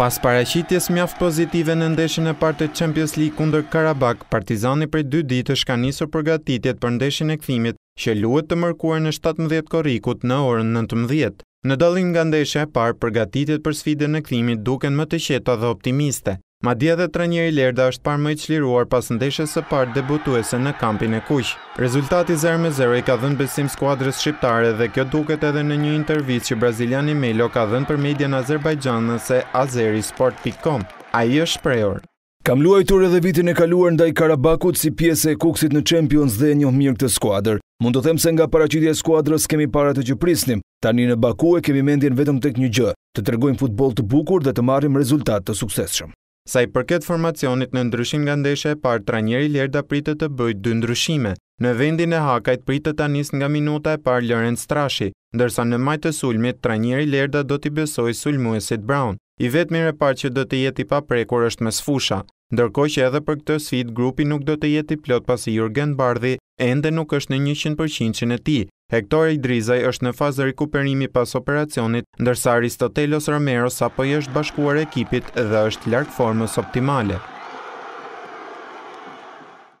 Pas paraqitjes mjaft pozitive në ndeshjen e parë të Champions League kundër Karabag, Partizani prej dy ditësh ka nisur përgatitjet për ndeshjen e kthimit që luhet të mërkurën në shtatëmbëdhjetë korrik në orën nëntëmbëdhjetë. Në dallim nga ndeshja e parë, përgatitjet për sfidën e kthimit duken më të qeta dhe optimiste. Madje edhe trajneri Lerda është parë më i çliruar pas ndeshjes së parë debutuese në kampin e kuq. Rezultati zero me zero i ka dhënë besim skuadrës shqiptare dhe kjo duket edhe në një intervistë që braziliani Melo ka dhënë për median azerbajxhanase Azerisport pikë kom. Ai është shprehur. Kam luajtur edhe vitin e kaluar ndaj Karabakut si pjesë e Kukësit në Champions dhe e njoh mirë këtë skuadër. Mund të them se nga paraqitja e skuadrës kemi parë atë që prisnim. Tani në Baku e kemi mendjen vetëm tek një gjë, të tregojmë futboll të bukur dhe të marrim rezultat të suksesshëm. Sa i përket formacionit në ndryshim nga ndeshja e parë trajneri Lerda pritet të bëjë dy ndryshime. Në vendin e Hakajt pritet ta nisë nga minuta e parë Lorenc Trashi, ndërsa në majtë të sulmit trajneri Lerda do t'i besojë sulmuesit Brown. I vetmi repart që do të jetë i paprekur është mesfusha, ndërkohë që edhe për këtë sfidë grupi nuk do të jetë i plotë pasi Jurgen Bardhi ende nuk është në njëqind përqindshin e tij, Hektor Idrizaj është në fazë rekuperimi pas operacionit, ndërsa Aristotelos Romero sapo i është bashkuar ekipit dhe është larg formës optimale.